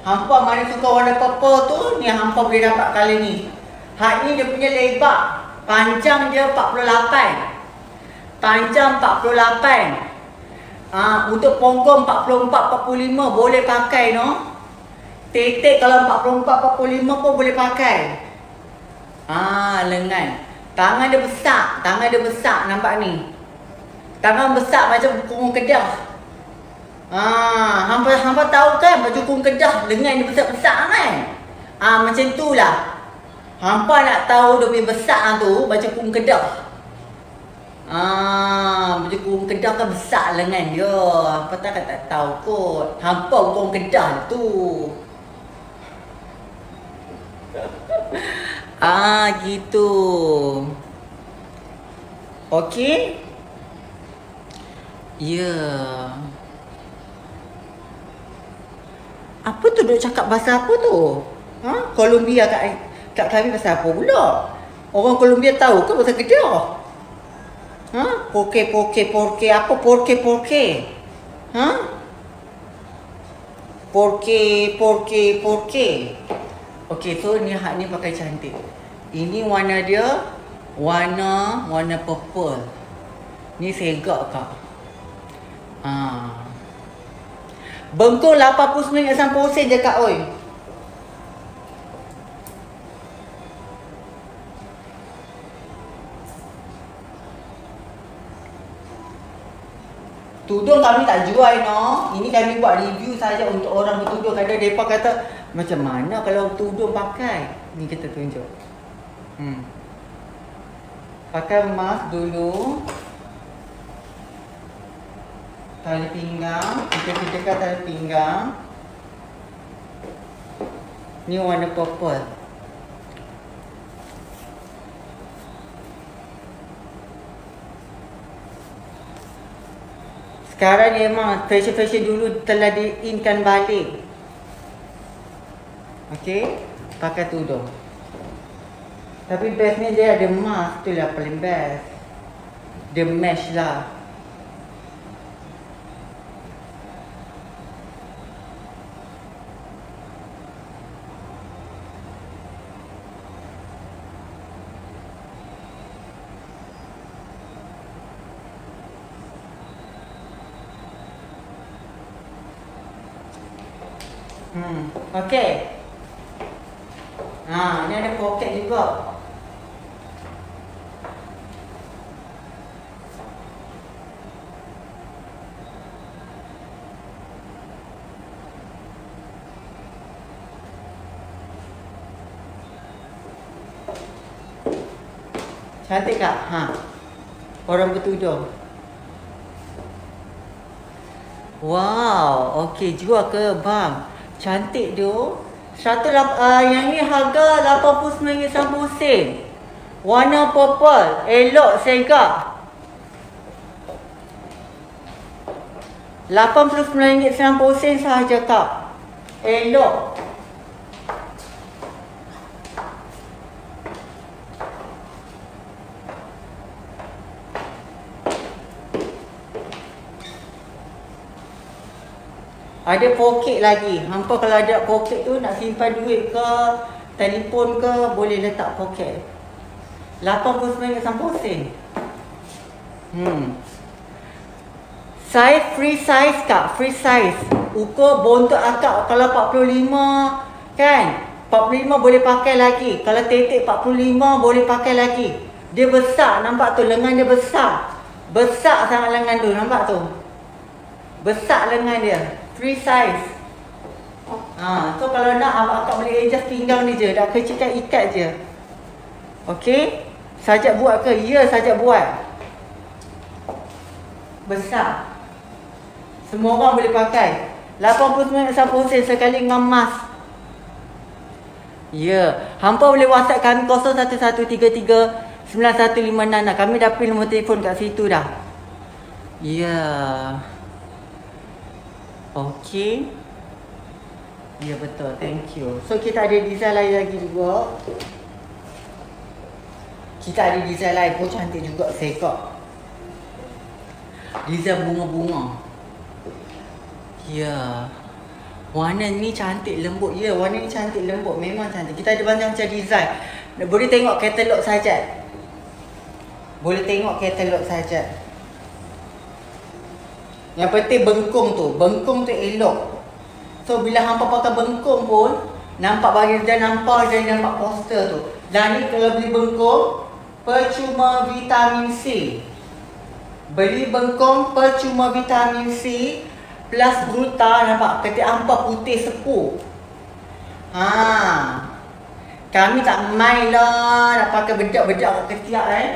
Hampa mana suka warna purple tu, ni hampa boleh dapat kali ni. Hak ni dia punya lebar. Panjang dia 48. Panjang 48. Ah, uh, untuk pongkong 44 45 boleh pakai no. Tetek kalau 44 45 pun boleh pakai. Ah, lengan. Tangan dia besar, tangan dia besar nampak ni. Tangan besar macam kurung kedah. Ah, hampa hampa tahu kan baju kurung kedah lengan dia besar-besar kan? Ah, macam tu lah. Hampa nak tahu dia punya besar tu macam kurung kedah. Ah, baju kurung kedah kan besar lengan dia. Hampa tak tak tahu kot. Hampa kurung kedah tu. Ah gitu. Okey. Ya. Yeah. Apa tu duk cakap bahasa apa tu? Ha? Colombia kat kat kami bahasa apa pula? Orang Colombia tahu ke bahasa Kedah? Ha? Porke porke porke apa porke porke? Ha? Porke porke porke. Okey, so ni hak ni pakai cantik. Ini warna dia warna warna purple. Ni segak kak. Ha. Bengkok 89 sen je oi. Tudung kami tak jual no. Ini kami buat review saja untuk orang bertudung. Kadang depa kata macam mana kalau tudung pakai? Ni kita tunjuk. Hmm. Pakai mask dulu. Tali pinggang. Kita pindahkan tali pinggang. Ni warna purple. Sekarang ni memang fashion-fashion dulu telah diinkan balik. Okey, pakai tudung. Tapi bestnya dia ada mask tu lah paling best. Dia mesh lah. Hmm, okey. Ha, ni ada poket juga. Cantik tak? Ha. Orang bertudung. Wow, okey jual ke bang? Cantik tu. Satu uh, yang ni harga 89 sen. Warna purple. Elok sega. RM89.90 sahaja kak. Elok. Ada poket lagi. Hampa kalau ada poket tu nak simpan duit ke, telefon ke, boleh letak poket. 89 sampai sen. Hmm. Size free size kak, free size. Ukur bontot akak kalau 45 kan? 45 boleh pakai lagi. Kalau tetek 45 boleh pakai lagi. Dia besar, nampak tu lengan dia besar. Besar sangat lengan tu, nampak tu. Besar lengan dia free size. Ha, so kalau nak awak akak boleh adjust pinggang ni je, dah kecilkan ikat je. Okey? Sajak buat ke? Ya, sajak buat. Besar. Semua orang boleh pakai. 89 sen sekali dengan mask. Ya, hampa boleh WhatsApp kami 0113391556. Kami dah pin nombor telefon kat situ dah. Ya. Okey. Ya betul, thank you. So kita ada design lain lagi juga. Kita ada design lain pun cantik juga sekok. Design bunga-bunga. Ya. Warna ni cantik lembut ya. Warna ni cantik lembut. Memang cantik. Kita ada banyak macam design. Boleh tengok katalog saja. Boleh tengok katalog saja. Yang penting bengkung tu. Bengkung tu elok. So bila hampa pakai bengkung pun nampak bagi dia nampak dia nampak poster tu. Dan ni kalau beli bengkung percuma vitamin C. Beli bengkung percuma vitamin C plus gluta nampak ketik ampa putih sepuh. Ha. Kami tak main lah nak pakai bedak-bedak kat ketiak eh.